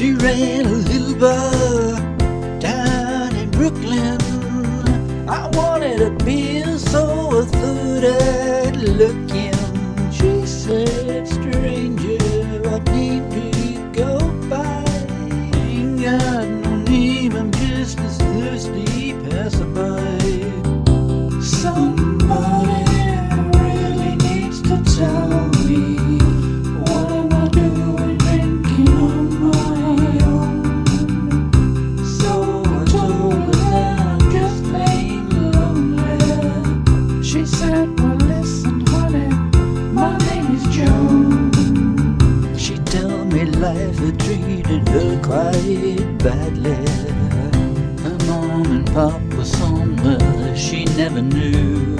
She ran a little bar down in Brooklyn. I wanted a beer, so I thought I'd look in. She said, Stranger, I need do you go by? Ain't got no name, I'm just as thirsty passerby. wife had treated her quite badly. Her mom and pop were somewhere she never knew.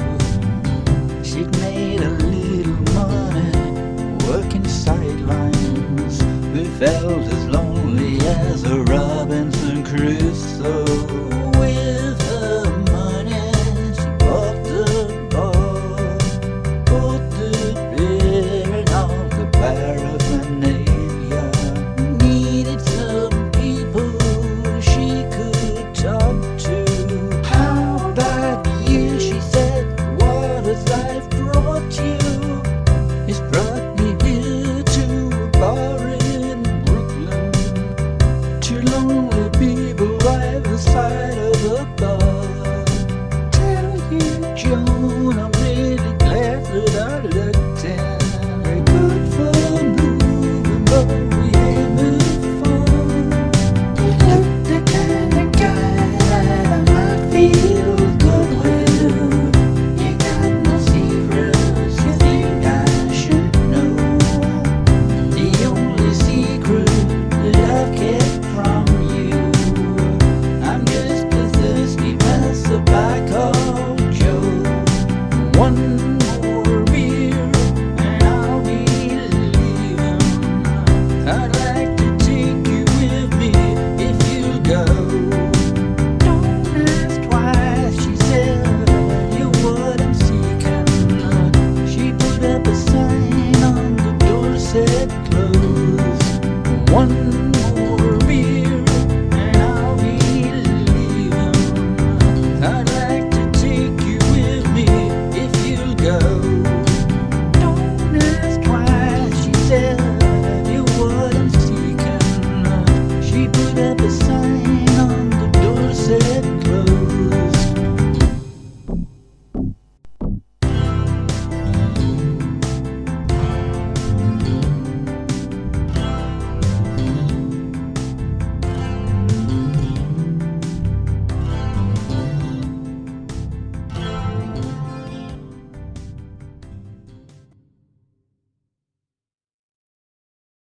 She'd made a little money working sidelines. We felt as lonely as a Robinson Crusoe. the look close. One